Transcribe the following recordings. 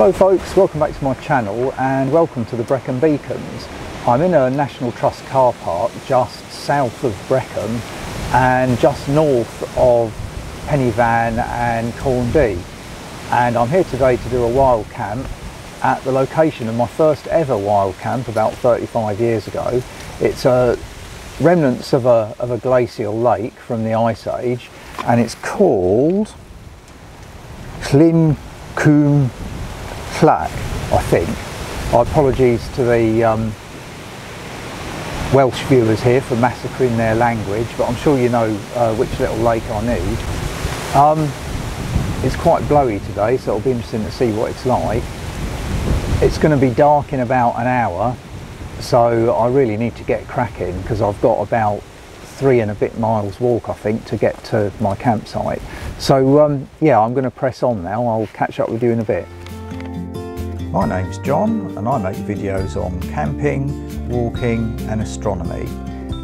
Hello folks, welcome back to my channel and welcome to the Brecon Beacons. I'm in a National Trust car park just south of Brecon and just north of Pen y and Corn Du and I'm here today to do a wild camp at the location of my first ever wild camp about 35 years ago. It's a remnants of a, of a glacial lake from the Ice Age and it's called Llyn Cwm Llach, I think. My apologies to the um, Welsh viewers here for massacring their language, but I'm sure you know uh, which little lake I need. Um, it's quite blowy today, so it'll be interesting to see what it's like. It's going to be dark in about an hour, so I really need to get cracking because I've got about three and a bit miles walk I think to get to my campsite so um, yeah I'm going to press on now I'll catch up with you in a bit my name's John and I make videos on camping walking and astronomy.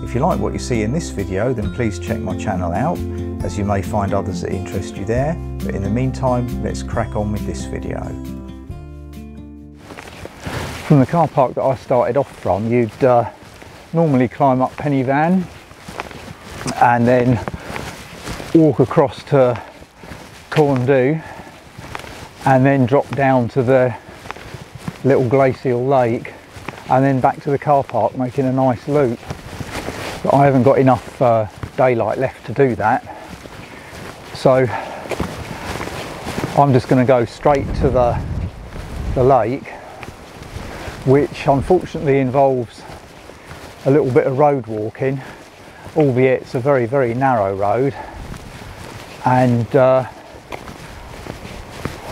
If you like what you see in this video then please check my channel out as you may find others that interest you there. But in the meantime let's crack on with this video. From the car park that I started off from you'd uh, normally climb up Pen y Fan and then walk across to Corndu and then drop down to the little glacial lake and then back to the car park making a nice loop. But I haven't got enough uh, daylight left to do that. So I'm just going to go straight to the the lake which unfortunately involves a little bit of road walking albeit it's a very very narrow road. And uh,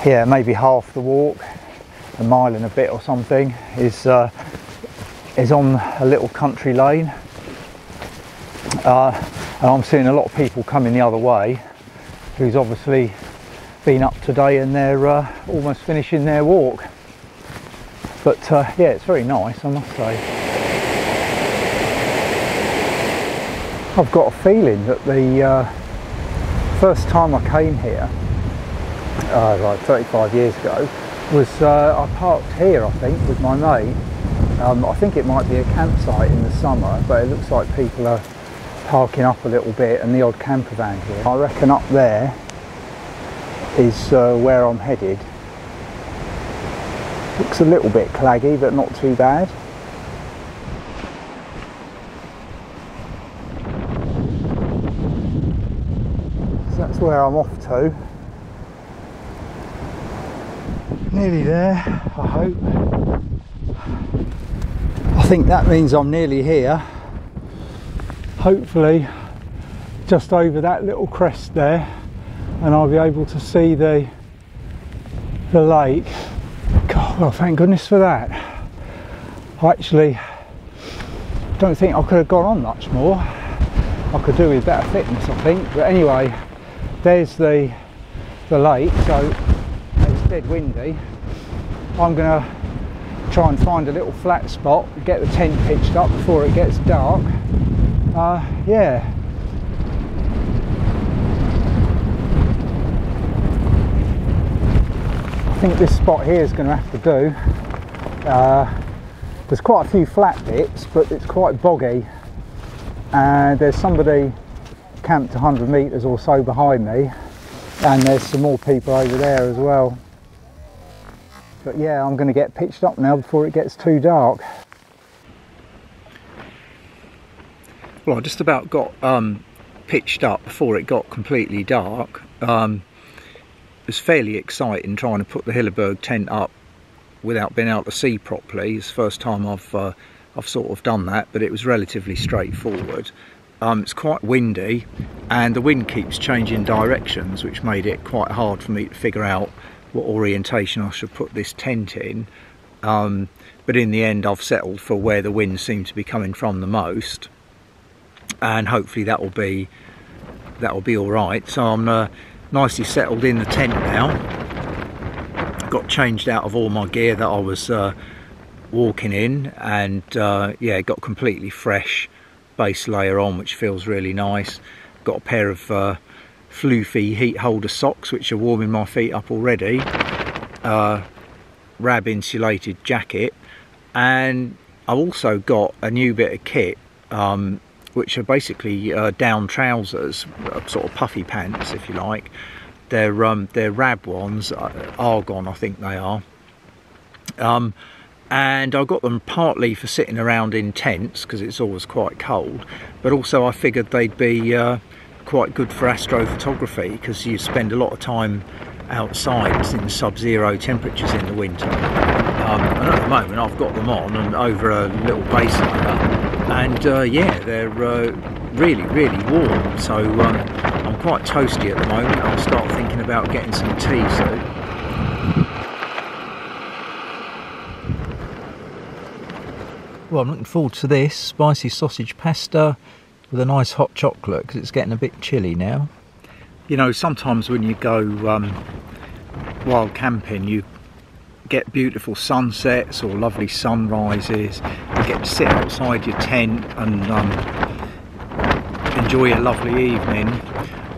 yeah maybe half the walk a mile and a bit or something is uh, is on a little country lane. Uh, and I'm seeing a lot of people coming the other way who's obviously been up today and they're uh, almost finishing their walk. But uh, yeah it's very nice I must say. I've got a feeling that the uh, first time I came here, uh, like 35 years ago, was uh, I parked here I think with my mate. Um, I think it might be a campsite in the summer but it looks like people are parking up a little bit and the odd camper van here. I reckon up there is uh, where I'm headed. Looks a little bit claggy but not too bad. So that's where I'm off to. Nearly there, I hope. I think that means I'm nearly here. Hopefully just over that little crest there and I'll be able to see the the lake. God, well thank goodness for that. I actually don't think I could have gone on much more. I could do with better fitness I think, but anyway there's the the lake so dead windy I'm gonna try and find a little flat spot get the tent pitched up before it gets dark. Uh, yeah. I think this spot here is going to have to do. Uh, there's quite a few flat bits but it's quite boggy. And there's somebody camped 100 metres or so behind me and there's some more people over there as well but yeah I'm going to get pitched up now before it gets too dark. Well I just about got um, pitched up before it got completely dark. Um, it was fairly exciting trying to put the Hilleberg tent up without being able to see properly. It's the first time I've uh, I've sort of done that but it was relatively straightforward. Um, it's quite windy and the wind keeps changing directions which made it quite hard for me to figure out what orientation I should put this tent in. Um, but in the end I've settled for where the wind seems to be coming from the most. And hopefully that will be that will be all right. So I'm uh, nicely settled in the tent now. Got changed out of all my gear that I was uh, walking in. And uh, yeah got completely fresh base layer on which feels really nice. Got a pair of uh, floofy heat holder socks which are warming my feet up already uh, rab insulated jacket and I've also got a new bit of kit um, which are basically uh, down trousers, uh, sort of puffy pants if you like. They're, um, they're rab ones, uh, argon I think they are. Um, and I got them partly for sitting around in tents because it's always quite cold but also I figured they'd be uh, quite good for astrophotography because you spend a lot of time outside in sub-zero temperatures in the winter. Um, and at the moment I've got them on and over a little base layer and uh, yeah they're uh, really really warm. So um, I'm quite toasty at the moment. I'll start thinking about getting some tea soon. Well I'm looking forward to this. Spicy sausage pasta with a nice hot chocolate because it's getting a bit chilly now. You know sometimes when you go um, wild camping you get beautiful sunsets or lovely sunrises. You get to sit outside your tent and um, enjoy a lovely evening.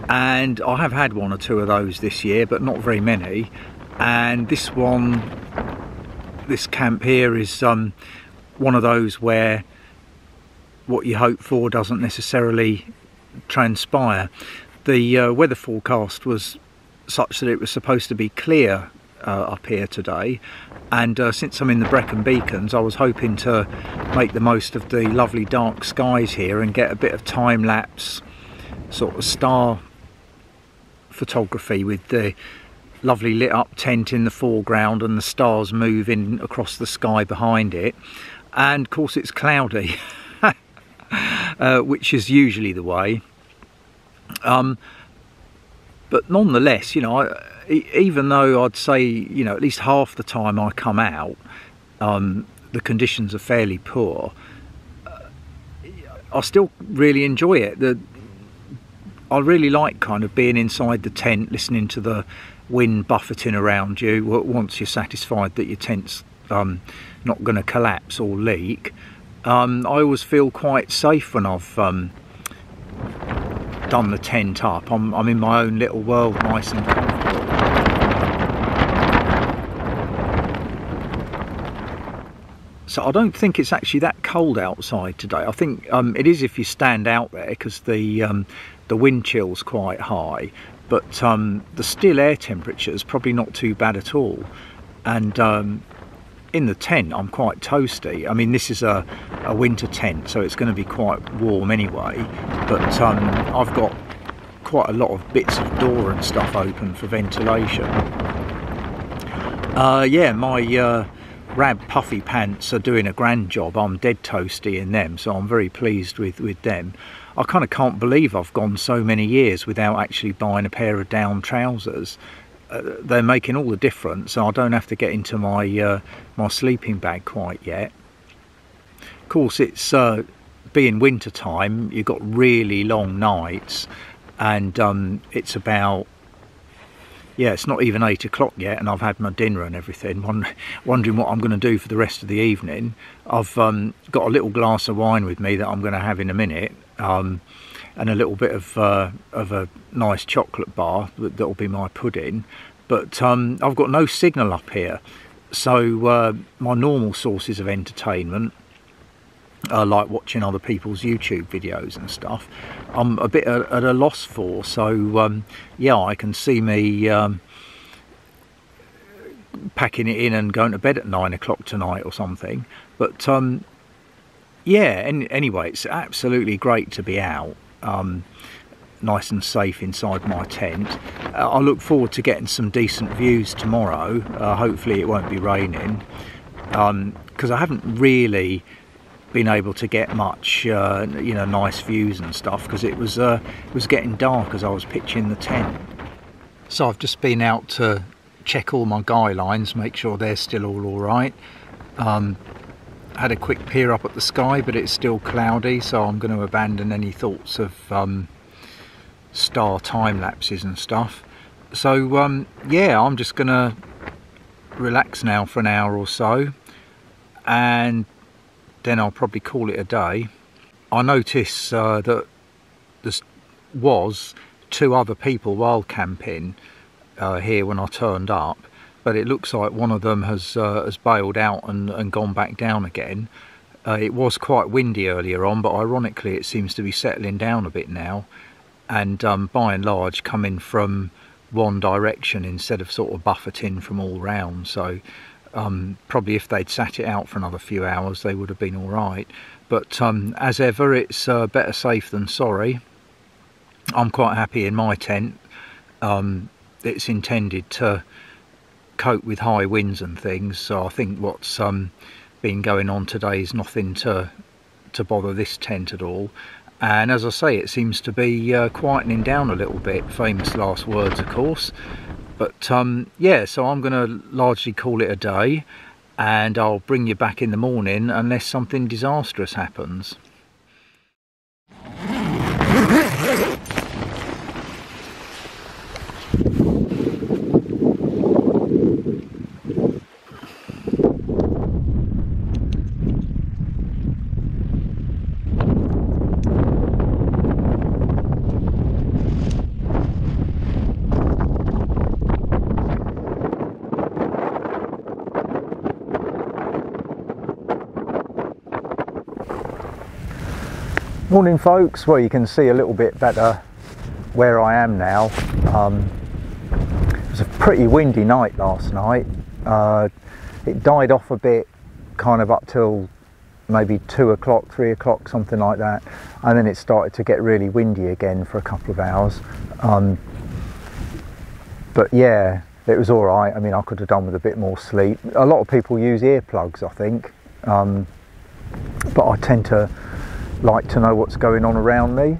And I have had one or two of those this year but not very many. And this one this camp here is um, one of those where what you hope for doesn't necessarily transpire. The uh, weather forecast was such that it was supposed to be clear uh, up here today. And uh, since I'm in the Brecon Beacons I was hoping to make the most of the lovely dark skies here and get a bit of time-lapse sort of star photography with the lovely lit up tent in the foreground and the stars moving across the sky behind it. And of course it's cloudy uh, which is usually the way um, but nonetheless you know I, even though I'd say you know at least half the time I come out um, the conditions are fairly poor uh, I still really enjoy it the I really like kind of being inside the tent listening to the wind buffeting around you once you're satisfied that your tent's um, not going to collapse or leak. Um, I always feel quite safe when I've um, done the tent up. I'm, I'm, in my own little world, nice and comfortable. So I don't think it's actually that cold outside today. I think um, it is if you stand out there because the um, the wind chill's quite high, but um, the still air temperature is probably not too bad at all. And um, in the tent I'm quite toasty. I mean this is a, a winter tent so it's going to be quite warm anyway but um, I've got quite a lot of bits of door and stuff open for ventilation. Uh, yeah my uh, Rab puffy pants are doing a grand job. I'm dead toasty in them so I'm very pleased with, with them. I kind of can't believe I've gone so many years without actually buying a pair of down trousers uh, they're making all the difference I don't have to get into my uh, my sleeping bag quite yet. Of course it's uh, being winter time you've got really long nights and um, it's about yeah it's not even eight o'clock yet and I've had my dinner and everything One, wondering what I'm going to do for the rest of the evening. I've um, got a little glass of wine with me that I'm going to have in a minute. Um, and a little bit of uh, of a nice chocolate bar that will be my pudding. But um, I've got no signal up here. So uh, my normal sources of entertainment uh, like watching other people's YouTube videos and stuff. I'm a bit at, at a loss for so um, yeah I can see me um, packing it in and going to bed at nine o'clock tonight or something. But um, yeah anyway it's absolutely great to be out um, nice and safe inside my tent. Uh, I look forward to getting some decent views tomorrow. Uh, hopefully it won't be raining because um, I haven't really been able to get much, uh, you know, nice views and stuff because it was uh, it was getting dark as I was pitching the tent. So I've just been out to check all my guy lines, make sure they're still all all right. Um, had a quick peer up at the sky but it's still cloudy so I'm going to abandon any thoughts of um, star time lapses and stuff. So um, yeah I'm just going to relax now for an hour or so and then I'll probably call it a day. I notice uh, that there was two other people wild camping uh, here when I turned up but it looks like one of them has uh, has bailed out and, and gone back down again. Uh, it was quite windy earlier on, but ironically, it seems to be settling down a bit now, and um, by and large, coming from one direction instead of sort of buffeting from all round. So um, probably if they'd sat it out for another few hours, they would have been all right. But um, as ever, it's uh, better safe than sorry. I'm quite happy in my tent. Um, it's intended to cope with high winds and things, so I think what's um, been going on today is nothing to to bother this tent at all. And as I say, it seems to be uh, quietening down a little bit. Famous last words, of course. But um, yeah, so I'm going to largely call it a day, and I'll bring you back in the morning unless something disastrous happens. Morning folks, well you can see a little bit better where I am now. Um, it was a pretty windy night last night. Uh, it died off a bit kind of up till maybe two o'clock, three o'clock, something like that. And then it started to get really windy again for a couple of hours. Um, but yeah, it was all right. I mean, I could have done with a bit more sleep. A lot of people use earplugs, I think. Um, but I tend to like to know what's going on around me.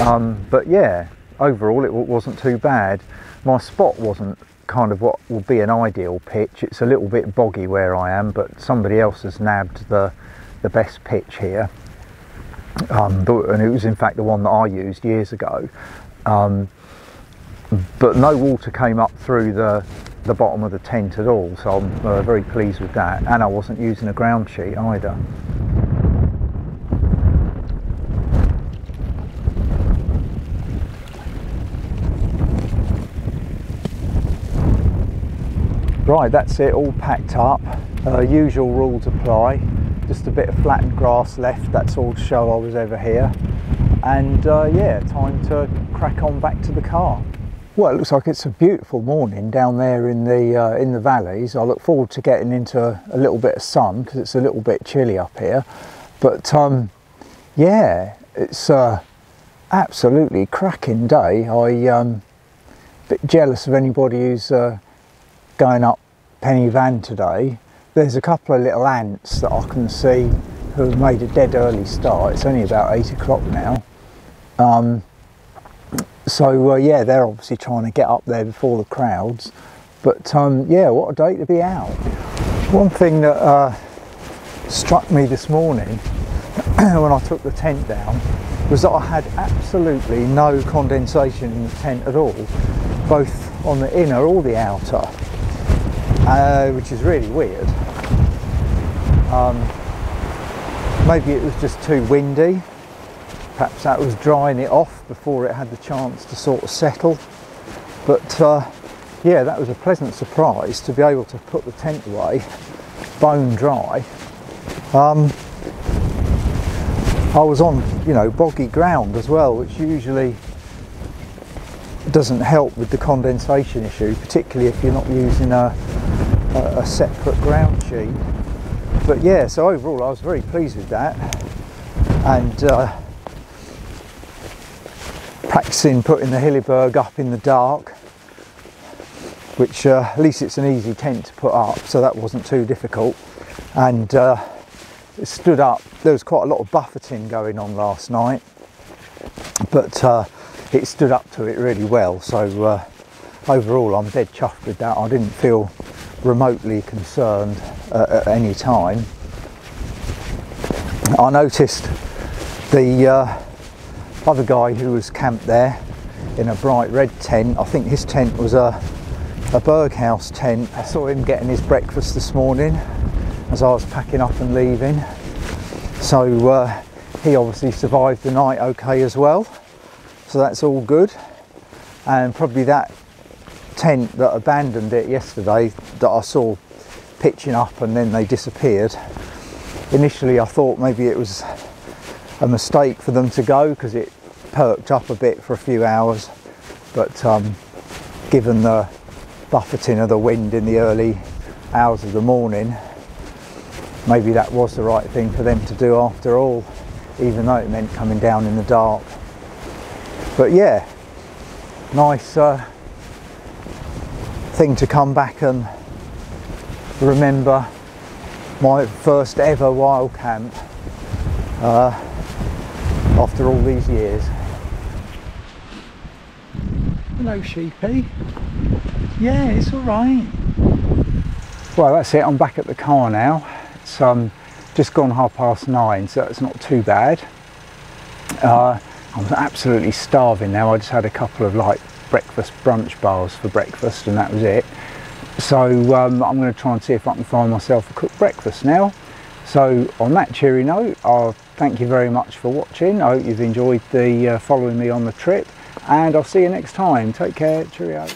Um, but yeah, overall it wasn't too bad. My spot wasn't kind of what will be an ideal pitch. It's a little bit boggy where I am, but somebody else has nabbed the the best pitch here. Um, and it was in fact the one that I used years ago. Um, but no water came up through the the bottom of the tent at all, so I'm uh, very pleased with that. And I wasn't using a ground sheet either. Right, that's it, all packed up. Uh, usual rules apply. Just a bit of flattened grass left, that's all to show I was ever here. And uh, yeah, time to crack on back to the car. Well, it looks like it's a beautiful morning down there in the uh, in the valleys. I look forward to getting into a, a little bit of sun because it's a little bit chilly up here. But um, yeah, it's a absolutely cracking day. I um, a bit jealous of anybody who's uh, going up Pen y Fan today, there's a couple of little ants that I can see who have made a dead early start. It's only about eight o'clock now. Um, so uh, yeah, they're obviously trying to get up there before the crowds. But um, yeah, what a day to be out. One thing that uh, struck me this morning when I took the tent down was that I had absolutely no condensation in the tent at all, both on the inner or the outer uh, which is really weird. Um, maybe it was just too windy. Perhaps that was drying it off before it had the chance to sort of settle. But uh, yeah, that was a pleasant surprise to be able to put the tent away bone dry. Um, I was on, you know, boggy ground as well, which usually doesn't help with the condensation issue, particularly if you're not using a, a, a separate ground sheet. But yeah, so overall I was very pleased with that. And uh, practicing putting the Hilleberg up in the dark, which uh, at least it's an easy tent to put up, so that wasn't too difficult. And uh, it stood up. There was quite a lot of buffeting going on last night, but uh, it stood up to it really well. So uh, overall, I'm dead chuffed with that. I didn't feel remotely concerned uh, at any time. I noticed the uh, other guy who was camped there in a bright red tent. I think his tent was a a Berghaus tent. I saw him getting his breakfast this morning as I was packing up and leaving. So uh, he obviously survived the night okay as well. So that's all good. And probably that tent that abandoned it yesterday that I saw pitching up and then they disappeared. Initially I thought maybe it was a mistake for them to go because it perked up a bit for a few hours but um, given the buffeting of the wind in the early hours of the morning maybe that was the right thing for them to do after all even though it meant coming down in the dark but yeah nice uh, thing to come back and remember my first ever wild camp uh, after all these years. Hello sheepy. Yeah, it's alright. Well that's it, I'm back at the car now. It's um, just gone half past nine so it's not too bad. Uh, I'm absolutely starving now. I just had a couple of like breakfast brunch bars for breakfast and that was it. So um, I'm going to try and see if I can find myself a cooked breakfast now. So on that cheery note, I'll thank you very much for watching. I hope you've enjoyed the uh, following me on the trip and I'll see you next time. Take care. Cheerio.